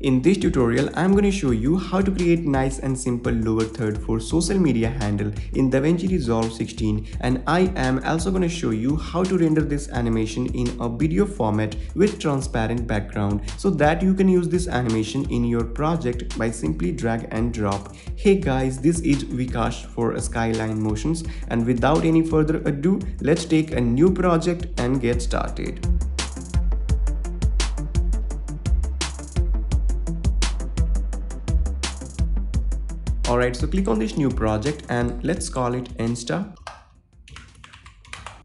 In this tutorial, I'm going to show you how to create nice and simple lower third for social media handle in DaVinci Resolve 16 and I am also going to show you how to render this animation in a video format with transparent background so that you can use this animation in your project by simply drag and drop. Hey guys, this is Vikash for Skyline Motions and without any further ado, let's take a new project and get started. Alright, so click on this new project and let's call it Insta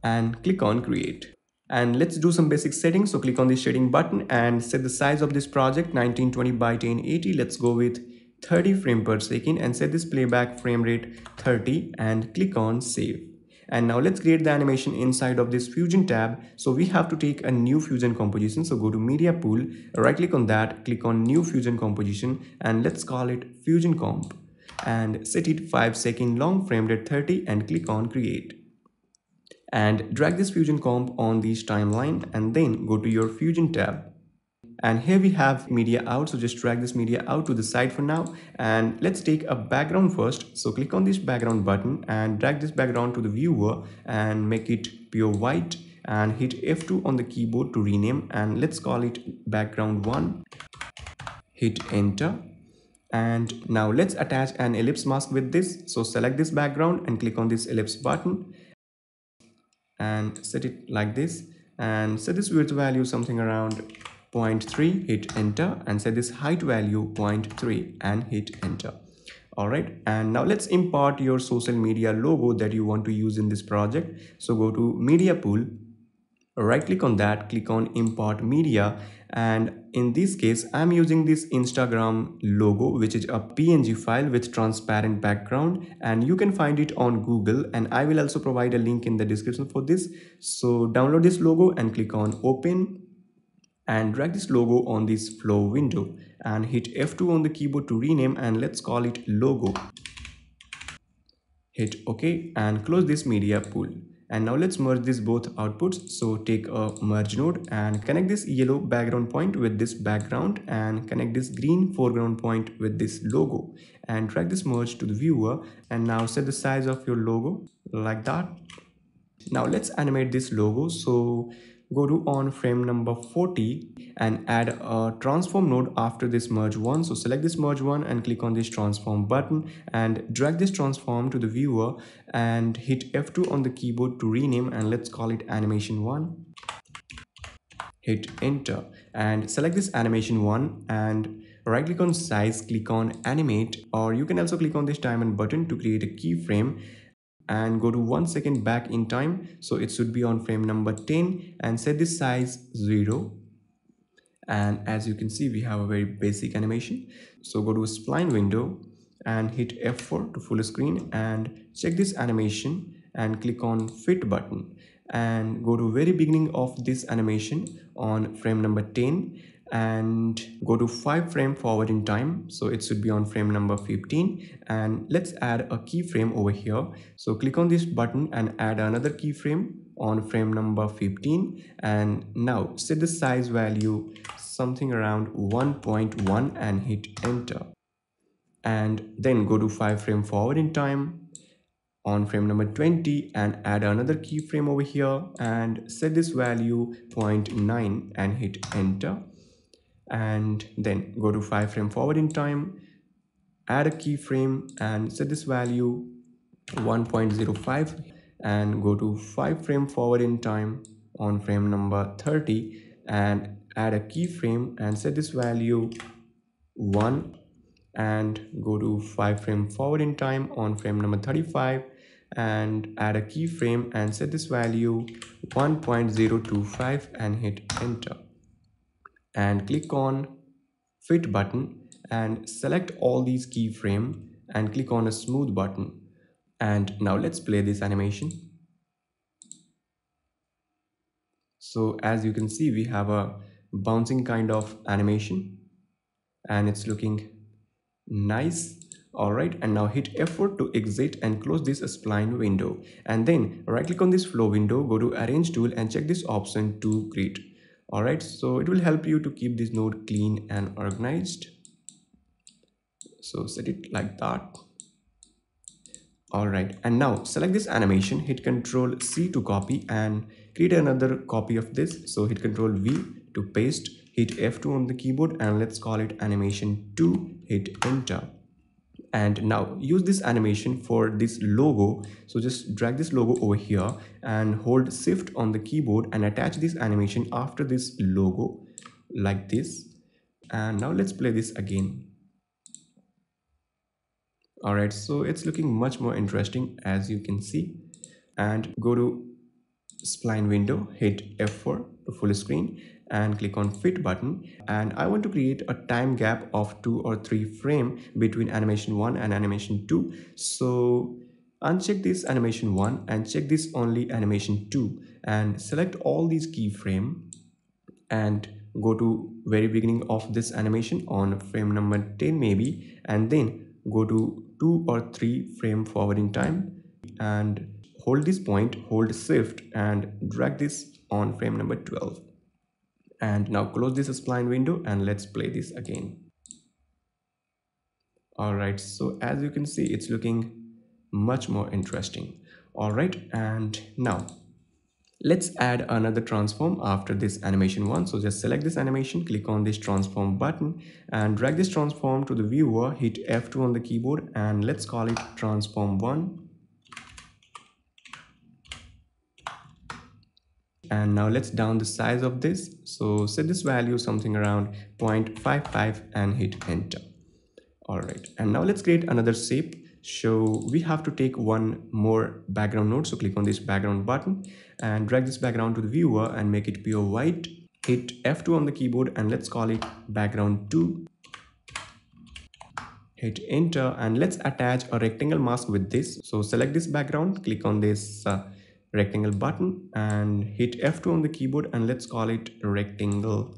and click on create. And let's do some basic settings. So click on the shading button and set the size of this project 1920 by 1080. Let's go with 30 frame per second and set this playback frame rate 30 and click on save. And now let's create the animation inside of this Fusion tab. So we have to take a new Fusion composition. So go to media pool, right click on that, click on new Fusion composition and let's call it Fusion comp and set it 5 second long frame rate 30 and click on create. And drag this fusion comp on this timeline and then go to your fusion tab. And here we have media out so just drag this media out to the side for now. And let's take a background first. So click on this background button and drag this background to the viewer and make it pure white and hit F2 on the keyboard to rename. And let's call it background 1 hit enter and now let's attach an ellipse mask with this. So select this background and click on this ellipse button and set it like this. And set this width value something around 0.3 hit enter and set this height value 0.3 and hit enter. All right. And now let's import your social media logo that you want to use in this project. So go to media pool right click on that click on import media and in this case i'm using this instagram logo which is a png file with transparent background and you can find it on google and i will also provide a link in the description for this. So download this logo and click on open and drag this logo on this flow window and hit f2 on the keyboard to rename and let's call it logo. Hit ok and close this media pool and now let's merge these both outputs. So take a merge node and connect this yellow background point with this background and connect this green foreground point with this logo and drag this merge to the viewer. And now set the size of your logo like that. Now let's animate this logo. So go to on frame number 40 and add a transform node after this merge one. So select this merge one and click on this transform button and drag this transform to the viewer and hit f2 on the keyboard to rename and let's call it animation one. Hit enter and select this animation one and right click on size click on animate or you can also click on this diamond button to create a keyframe and go to one second back in time. So it should be on frame number 10 and set this size 0 and as you can see we have a very basic animation. So go to spline window and hit F4 to full screen and check this animation and click on fit button. And go to very beginning of this animation on frame number 10 and go to 5 frame forward in time. So it should be on frame number 15 and let's add a keyframe over here. So click on this button and add another keyframe on frame number 15 and now set the size value something around 1.1 and hit enter. And then go to 5 frame forward in time on frame number 20 and add another keyframe over here. And set this value 0.9 and hit enter and then go to 5 frame forward in time add a keyframe and set this value 1.05 and go to 5 frame forward in time on frame number 30 and add a keyframe and set this value 1 and go to 5 frame forward in time on frame number 35 and add a keyframe and set this value 1.025 and hit enter and click on fit button and select all these keyframe and click on a smooth button. And now let's play this animation. So as you can see we have a bouncing kind of animation and it's looking nice. Alright and now hit F4 to exit and close this spline window. And then right click on this flow window go to arrange tool and check this option to grid all right so it will help you to keep this node clean and organized. So set it like that. All right and now select this animation hit ctrl c to copy and create another copy of this. So hit ctrl v to paste hit f2 on the keyboard and let's call it animation 2 hit enter and now use this animation for this logo. So just drag this logo over here and hold shift on the keyboard and attach this animation after this logo like this. And now let's play this again. All right so it's looking much more interesting as you can see. And go to spline window hit f4 to full screen and click on fit button. And I want to create a time gap of two or three frame between animation 1 and animation 2 so uncheck this animation 1 and check this only animation 2 and select all these keyframe and go to very beginning of this animation on frame number 10 maybe. And then go to two or three frame forward in time and hold this point hold shift and drag this on frame number 12 and now close this spline window and let's play this again. All right so as you can see it's looking much more interesting. All right and now let's add another transform after this animation one. So just select this animation click on this transform button and drag this transform to the viewer hit f2 on the keyboard and let's call it transform one and now let's down the size of this. So set this value something around 0.55 and hit enter. All right. And now let's create another shape. So we have to take one more background node. So click on this background button and drag this background to the viewer and make it pure white. Hit f2 on the keyboard and let's call it background 2 hit enter and let's attach a rectangle mask with this. So select this background. Click on this uh, rectangle button and hit F2 on the keyboard and let's call it rectangle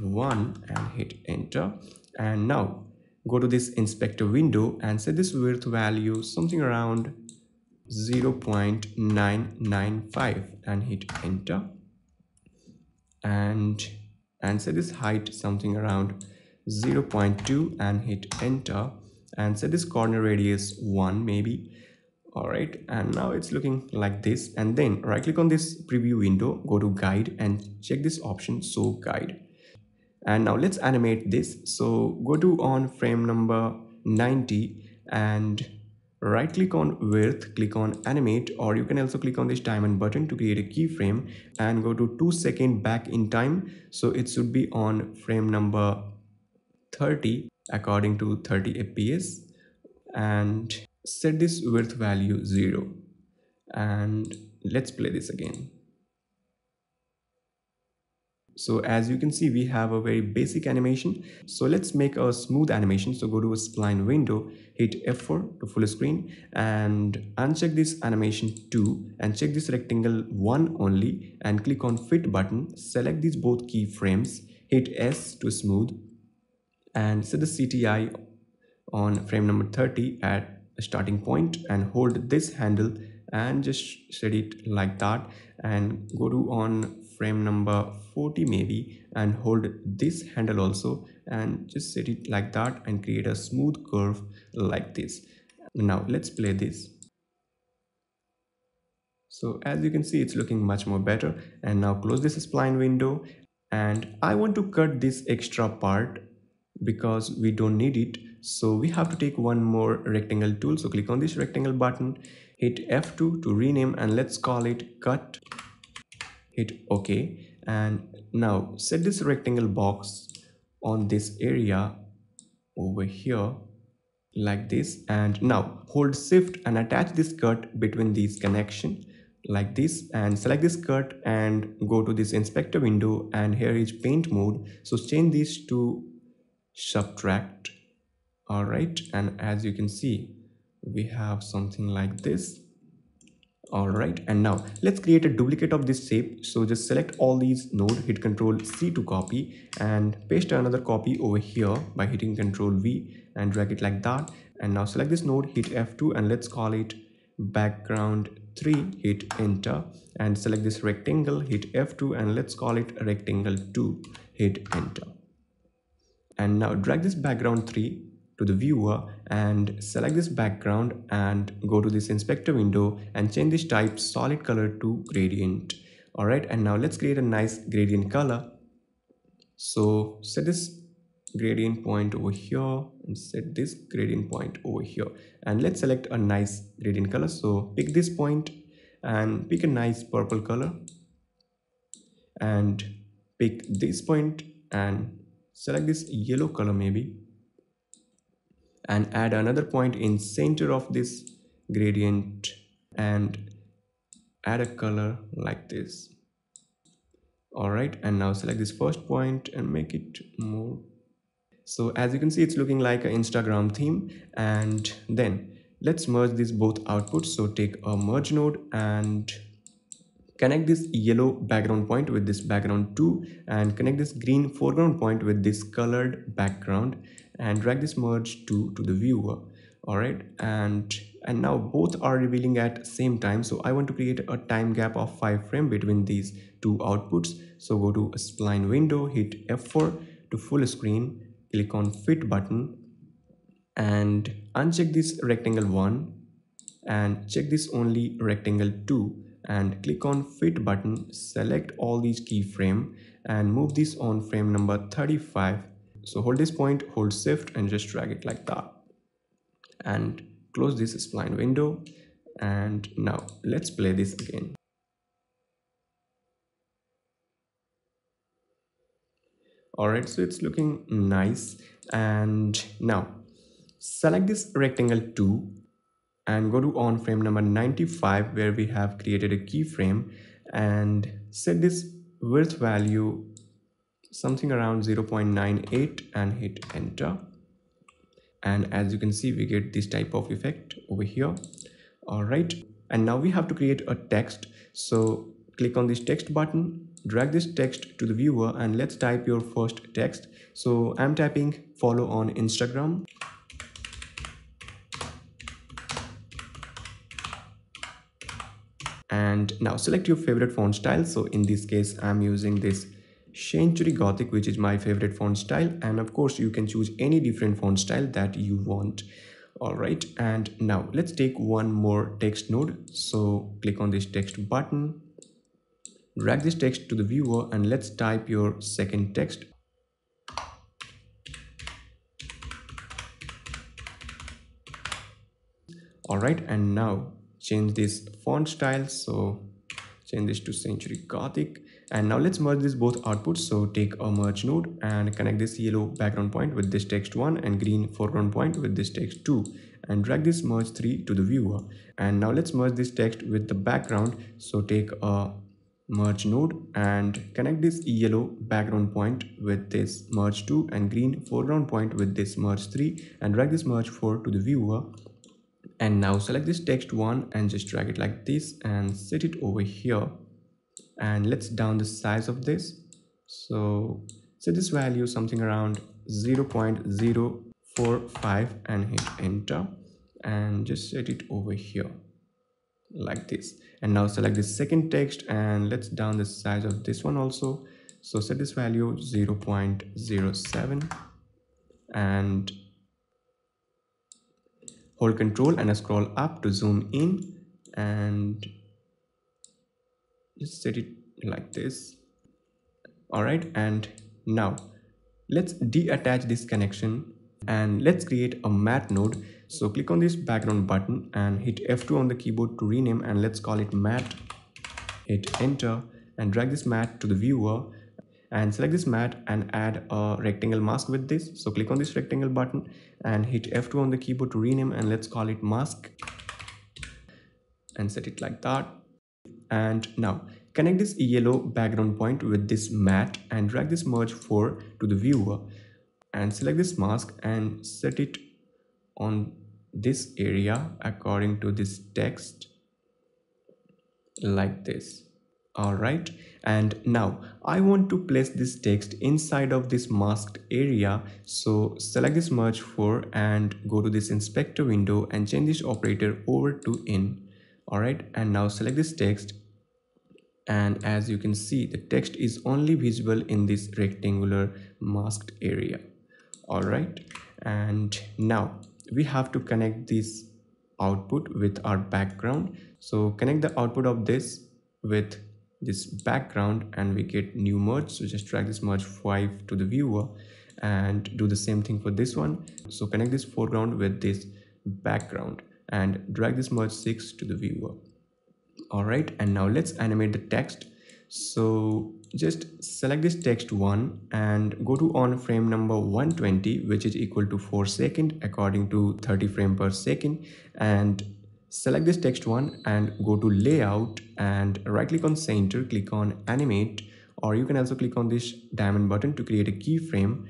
1 and hit enter. And now go to this inspector window and set this width value something around 0.995 and hit enter. And and set this height something around 0.2 and hit enter. And set this corner radius 1 maybe all right and now it's looking like this. And then right click on this preview window go to guide and check this option so guide. And now let's animate this. So go to on frame number 90 and right click on width click on animate or you can also click on this diamond button to create a keyframe and go to two second back in time. So it should be on frame number 30 according to 30 fps and set this width value 0 and let's play this again. So as you can see we have a very basic animation. So let's make a smooth animation. So go to a spline window hit f4 to full screen and uncheck this animation 2 and check this rectangle 1 only and click on fit button. Select these both keyframes hit s to smooth and set the cti on frame number 30 at starting point and hold this handle and just set it like that and go to on frame number 40 maybe and hold this handle also and just set it like that and create a smooth curve like this. Now let's play this. So as you can see it's looking much more better. And now close this spline window. And i want to cut this extra part because we don't need it so we have to take one more rectangle tool. So click on this rectangle button hit f2 to rename and let's call it cut. Hit ok. And now set this rectangle box on this area over here like this. And now hold shift and attach this cut between these connection like this. And select this cut and go to this inspector window. And here is paint mode. So change this to subtract all right and as you can see we have something like this. All right and now let's create a duplicate of this shape. So just select all these node hit control c to copy and paste another copy over here by hitting control v and drag it like that. And now select this node hit f2 and let's call it background 3 hit enter. And select this rectangle hit F2 and let's call it rectangle 2 hit enter. And now drag this background 3 to the viewer and select this background and go to this inspector window and change this type solid color to gradient. All right and now let's create a nice gradient color. So set this gradient point over here and set this gradient point over here. And let's select a nice gradient color. So pick this point and pick a nice purple color. And pick this point and select this yellow color maybe and add another point in center of this gradient and add a color like this. All right and now select this first point and make it more. So as you can see it's looking like an instagram theme. And then let's merge these both outputs. So take a merge node and connect this yellow background point with this background 2 and connect this green foreground point with this colored background and drag this merge to to the viewer all right? And and now both are revealing at same time so i want to create a time gap of 5 frame between these two outputs. So go to a spline window hit f4 to full screen click on fit button and uncheck this rectangle 1 and check this only rectangle 2 and click on fit button select all these keyframe and move this on frame number 35 so hold this point, hold shift and just drag it like that. And close this spline window. And now let's play this again. Alright, so it's looking nice. And now select this rectangle 2 and go to on frame number 95 where we have created a keyframe and set this width value something around 0.98 and hit enter. And as you can see we get this type of effect over here. All right. And now we have to create a text. So click on this text button drag this text to the viewer and let's type your first text. So i'm typing follow on instagram. And now select your favorite font style. So in this case i'm using this Century Gothic which is my favorite font style. And of course you can choose any different font style that you want. Alright and now let's take one more text node. So click on this text button. Drag this text to the viewer and let's type your second text. Alright and now change this font style. So change this to Century Gothic and now let's merge these both outputs. So take a merge node and connect this yellow background point with this text 1 and green foreground point with this text 2 and drag this merge 3 to the viewer. And now let's merge this text with the background. So take a merge node and connect this yellow background point with this merge 2 and green foreground point with this merge 3 and drag this merge 4 to the viewer. And now select this text 1 and just drag it like this and set it over here and let's down the size of this. So set this value something around 0.045 and hit enter. And just set it over here like this. And now select the second text and let's down the size of this one also. So set this value 0.07 and hold control and scroll up to zoom in. And just set it like this. All right and now let's deattach this connection and let's create a matte node. So click on this background button and hit f2 on the keyboard to rename and let's call it matte hit enter and drag this matte to the viewer and select this matte and add a rectangle mask with this. So click on this rectangle button and hit f2 on the keyboard to rename and let's call it mask. And set it like that and now connect this yellow background point with this matte and drag this merge 4 to the viewer. And select this mask and set it on this area according to this text like this. All right and now i want to place this text inside of this masked area. So select this merge 4 and go to this inspector window and change this operator over to in all right and now select this text. And as you can see the text is only visible in this rectangular masked area. All right and now we have to connect this output with our background. So connect the output of this with this background and we get new merge. So just drag this merge 5 to the viewer and do the same thing for this one. So connect this foreground with this background and drag this merge 6 to the viewer. All right and now let's animate the text. So just select this text one and go to on frame number 120 which is equal to 4 second according to 30 frame per second. And select this text one and go to layout and right click on center click on animate or you can also click on this diamond button to create a keyframe.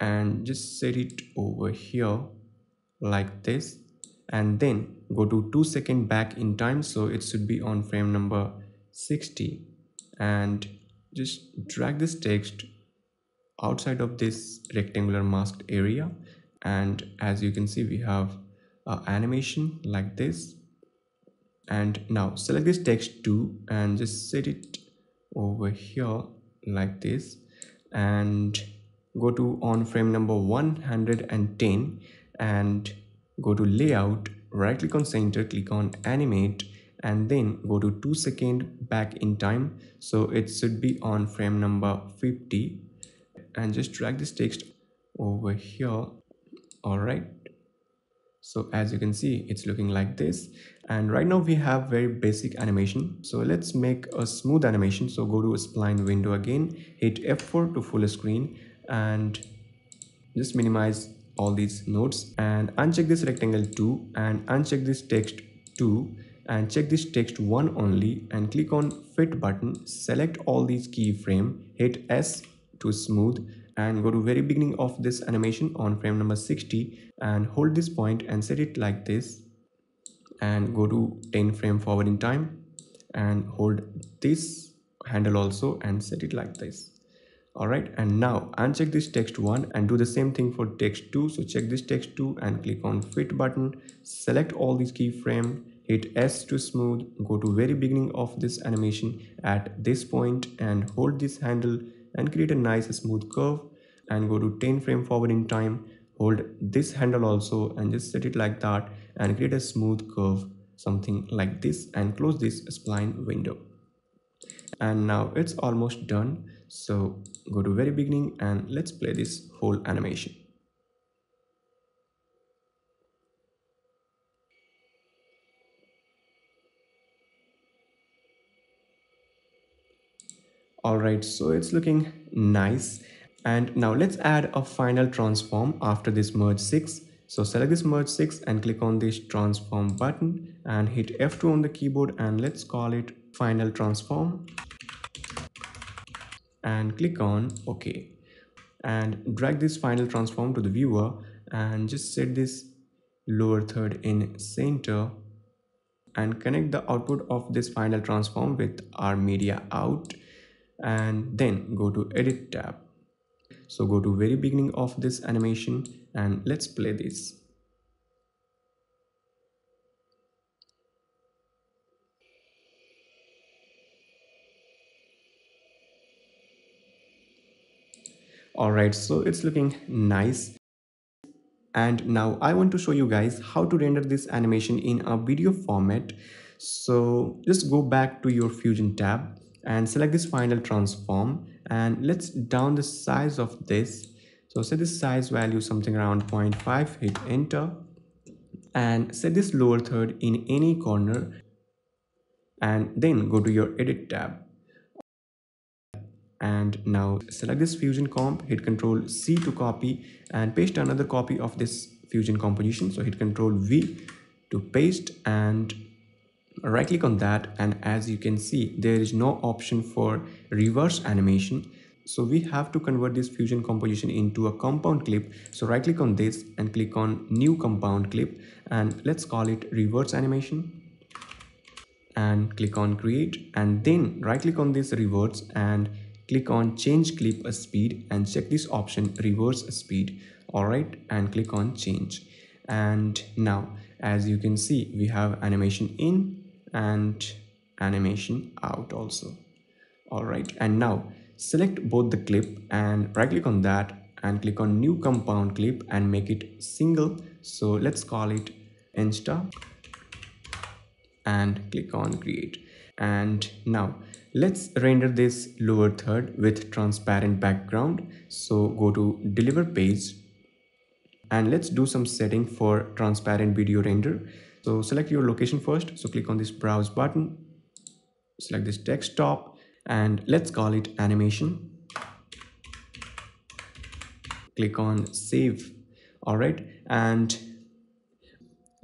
And just set it over here like this and then go to 2 second back in time so it should be on frame number 60 and just drag this text outside of this rectangular masked area. And as you can see we have a animation like this. And now select this text too and just set it over here like this. And go to on frame number 110 and go to layout right click on center click on animate and then go to 2 second back in time. So it should be on frame number 50 and just drag this text over here. All right. So as you can see it's looking like this. And right now we have very basic animation. So let's make a smooth animation. So go to a spline window again hit f4 to full screen and just minimize all these nodes and uncheck this rectangle 2 and uncheck this text 2 and check this text 1 only and click on fit button select all these keyframe hit s to smooth and go to very beginning of this animation on frame number 60 and hold this point and set it like this and go to 10 frame forward in time and hold this handle also and set it like this alright and now uncheck this text 1 and do the same thing for text 2 so check this text 2 and click on fit button. Select all these keyframe. Hit s to smooth. Go to very beginning of this animation at this point and hold this handle and create a nice smooth curve and go to 10 frame forward in time. Hold this handle also and just set it like that and create a smooth curve something like this and close this spline window and now it's almost done. So go to very beginning and let's play this whole animation. Alright so it's looking nice. And now let's add a final transform after this merge 6 so select this merge 6 and click on this transform button and hit F2 on the keyboard and let's call it final transform and click on OK. And drag this final transform to the viewer and just set this lower third in center and connect the output of this final transform with our media out and then go to edit tab. So go to very beginning of this animation and let's play this all right so it's looking nice. And now I want to show you guys how to render this animation in a video format. So just go back to your fusion tab and select this final transform and let's down the size of this. So set this size value something around 0.5 hit enter and set this lower third in any corner and then go to your edit tab and now select this fusion comp hit control c to copy and paste another copy of this fusion composition. So hit control v to paste and right click on that. And as you can see there is no option for reverse animation. So we have to convert this fusion composition into a compound clip. So right click on this and click on new compound clip. And let's call it reverse animation. And click on create. And then right click on this reverse and click on change clip speed and check this option reverse speed. All right and click on change. And now as you can see we have animation in and animation out also. All right and now select both the clip and right click on that and click on new compound clip and make it single. So let's call it insta and click on create. And now let's render this lower third with transparent background. So go to deliver page and let's do some setting for transparent video render. So select your location first. So click on this browse button select this desktop and let's call it animation. Click on save. All right and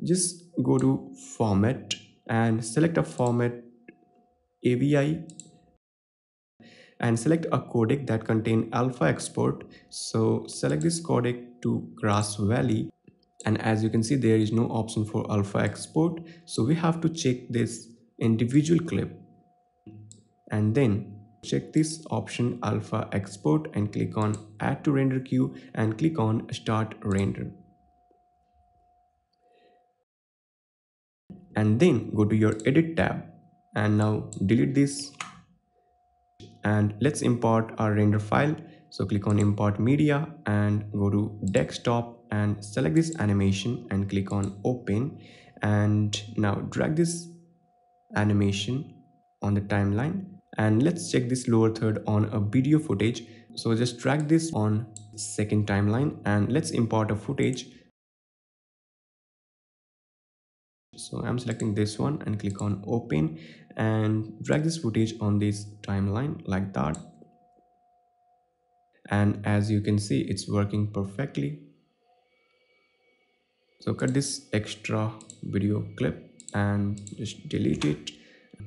just go to format and select a format AVI and select a codec that contain alpha export. So select this codec to Grass Valley. And as you can see there is no option for alpha export. So we have to check this individual clip. And then check this option alpha export and click on add to render queue and click on start render. And then go to your edit tab. And now delete this and let's import our render file. So click on import media and go to desktop and select this animation and click on open. And now drag this animation on the timeline. And let's check this lower third on a video footage. So just drag this on second timeline and let's import a footage. So i'm selecting this one and click on open and drag this footage on this timeline like that. And as you can see it's working perfectly. So cut this extra video clip and just delete it.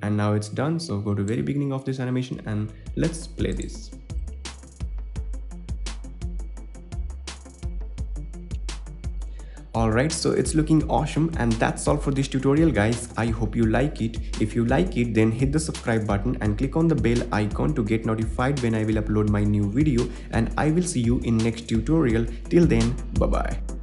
And now it's done. So go to very beginning of this animation and let's play this Alright, so it's looking awesome and that's all for this tutorial guys. I hope you like it. If you like it then hit the subscribe button and click on the bell icon to get notified when I will upload my new video and I will see you in next tutorial. Till then, bye bye.